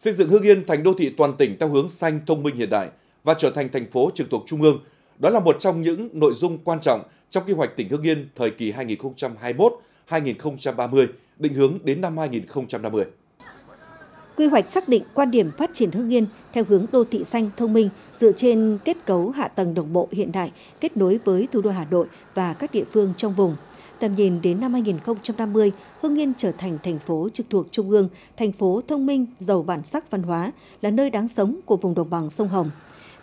Xây dựng Hưng Yên thành đô thị toàn tỉnh theo hướng xanh thông minh hiện đại và trở thành thành phố trực thuộc trung ương, đó là một trong những nội dung quan trọng trong quy hoạch tỉnh Hưng Yên thời kỳ 2021-2030, định hướng đến năm 2050. Quy hoạch xác định quan điểm phát triển Hưng Yên theo hướng đô thị xanh thông minh dựa trên kết cấu hạ tầng đồng bộ hiện đại kết nối với thủ đô Hà Nội và các địa phương trong vùng. Tầm nhìn đến năm 2050, Hưng Yên trở thành thành phố trực thuộc Trung ương, thành phố thông minh, giàu bản sắc văn hóa, là nơi đáng sống của vùng đồng bằng sông Hồng.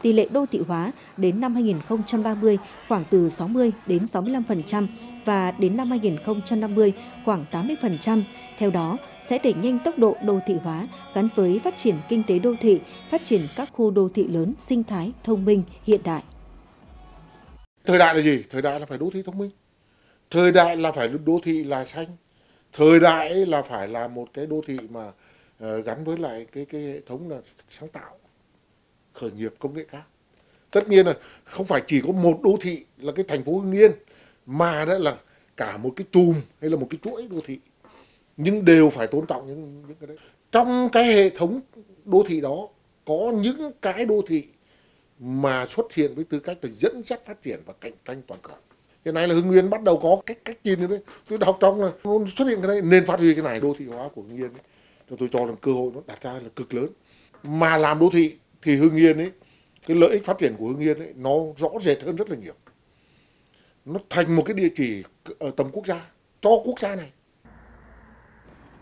Tỷ lệ đô thị hóa đến năm 2030 khoảng từ 60 đến 65% và đến năm 2050 khoảng 80%. Theo đó, sẽ đẩy nhanh tốc độ đô thị hóa gắn với phát triển kinh tế đô thị, phát triển các khu đô thị lớn sinh thái, thông minh, hiện đại. Thời đại là gì? Thời đại là phải đô thị thông minh. Thời đại là phải đô thị là xanh. Thời đại là phải là một cái đô thị mà uh, gắn với lại cái cái hệ thống là sáng tạo, khởi nghiệp công nghệ cao. Tất nhiên là không phải chỉ có một đô thị là cái thành phố Hưng Yên mà đó là cả một cái chùm hay là một cái chuỗi đô thị nhưng đều phải tôn trọng những những cái đấy trong cái hệ thống đô thị đó có những cái đô thị mà xuất hiện với tư cách là dẫn dắt phát triển và cạnh tranh toàn cầu hiện nay là hưng yên bắt đầu có cách cách nhìn như thế tôi đọc trong là xuất hiện cái này nên phát huy cái này đô thị hóa của hưng yên ấy. tôi cho rằng cơ hội nó đặt ra là cực lớn mà làm đô thị thì hưng yên ấy cái lợi ích phát triển của hưng yên ấy nó rõ rệt hơn rất là nhiều nó thành một cái địa chỉ ở tầm quốc gia cho quốc gia này.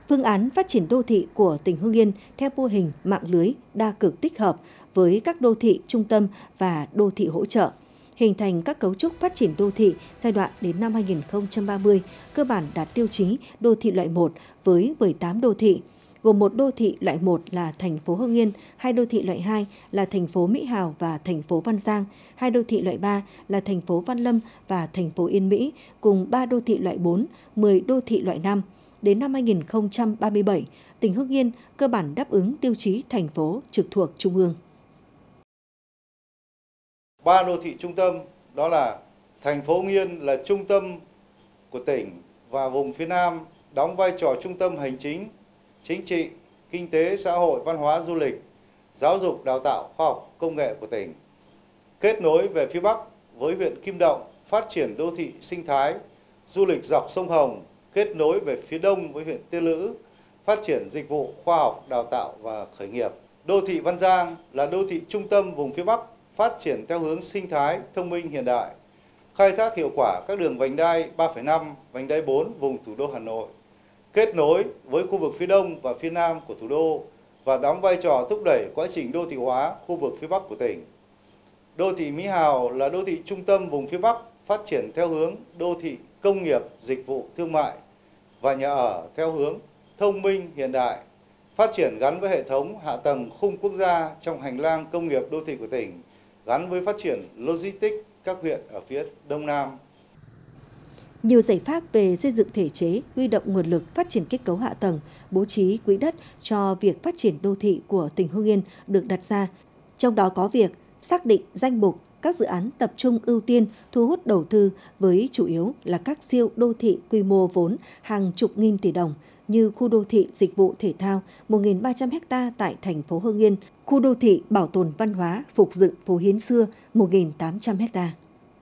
Phương án phát triển đô thị của tỉnh Hưng Yên theo mô hình mạng lưới đa cực tích hợp với các đô thị trung tâm và đô thị hỗ trợ, hình thành các cấu trúc phát triển đô thị giai đoạn đến năm 2030, cơ bản đạt tiêu chí đô thị loại 1 với 18 đô thị, gồm một đô thị loại 1 là thành phố Hưng Yên, hai đô thị loại 2 là thành phố Mỹ Hào và thành phố Văn Giang, hai đô thị loại 3 là thành phố Văn Lâm và thành phố Yên Mỹ, cùng 3 đô thị loại 4, 10 đô thị loại 5. Đến năm 2037, tỉnh Hưng Yên cơ bản đáp ứng tiêu chí thành phố trực thuộc Trung ương. Ba đô thị trung tâm đó là thành phố Nghiên Yên là trung tâm của tỉnh và vùng phía Nam đóng vai trò trung tâm hành chính chính trị, kinh tế, xã hội, văn hóa, du lịch, giáo dục, đào tạo, khoa học, công nghệ của tỉnh. Kết nối về phía Bắc với huyện Kim Động, phát triển đô thị sinh thái, du lịch dọc sông Hồng, kết nối về phía Đông với huyện Tiên Lữ, phát triển dịch vụ, khoa học, đào tạo và khởi nghiệp. Đô thị Văn Giang là đô thị trung tâm vùng phía Bắc, phát triển theo hướng sinh thái, thông minh hiện đại, khai thác hiệu quả các đường vành đai 3,5, vành đai 4 vùng thủ đô Hà Nội, kết nối với khu vực phía đông và phía nam của thủ đô và đóng vai trò thúc đẩy quá trình đô thị hóa khu vực phía bắc của tỉnh. Đô thị Mỹ Hào là đô thị trung tâm vùng phía bắc phát triển theo hướng đô thị công nghiệp, dịch vụ, thương mại và nhà ở theo hướng thông minh hiện đại, phát triển gắn với hệ thống hạ tầng khung quốc gia trong hành lang công nghiệp đô thị của tỉnh, gắn với phát triển logistics các huyện ở phía đông nam nhiều giải pháp về xây dựng thể chế, huy động nguồn lực phát triển kết cấu hạ tầng, bố trí quỹ đất cho việc phát triển đô thị của tỉnh Hưng Yên được đặt ra. Trong đó có việc xác định danh mục các dự án tập trung ưu tiên thu hút đầu tư với chủ yếu là các siêu đô thị quy mô vốn hàng chục nghìn tỷ đồng như khu đô thị dịch vụ thể thao 1.300 ha tại thành phố Hưng Yên, khu đô thị bảo tồn văn hóa phục dựng phố Hiến xưa 1.800 ha.